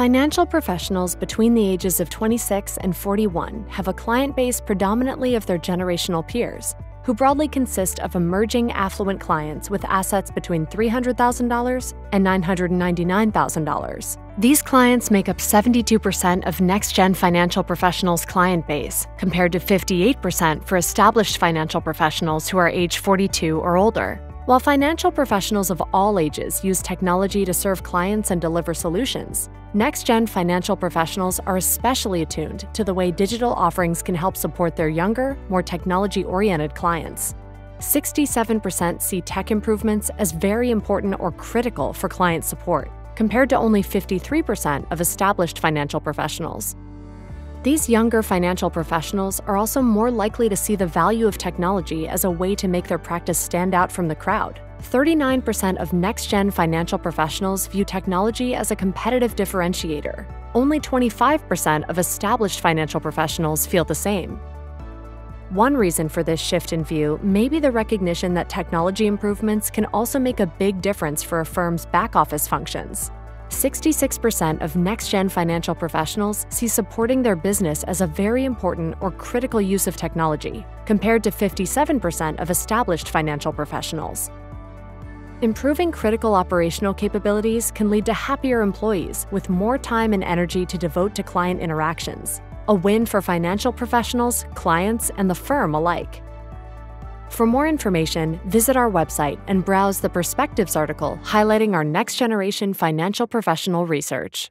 Financial professionals between the ages of 26 and 41 have a client base predominantly of their generational peers, who broadly consist of emerging affluent clients with assets between $300,000 and $999,000. These clients make up 72% of next gen financial professionals' client base, compared to 58% for established financial professionals who are age 42 or older. While financial professionals of all ages use technology to serve clients and deliver solutions, next gen financial professionals are especially attuned to the way digital offerings can help support their younger, more technology oriented clients. 67% see tech improvements as very important or critical for client support, compared to only 53% of established financial professionals. These younger financial professionals are also more likely to see the value of technology as a way to make their practice stand out from the crowd. 39% of next gen financial professionals view technology as a competitive differentiator. Only 25% of established financial professionals feel the same. One reason for this shift in view may be the recognition that technology improvements can also make a big difference for a firm's back office functions. 66% of next gen financial professionals see supporting their business as a very important or critical use of technology, compared to 57% of established financial professionals. Improving critical operational capabilities can lead to happier employees with more time and energy to devote to client interactions, a win for financial professionals, clients, and the firm alike. For more information, visit our website and browse the Perspectives article highlighting our next generation financial professional research.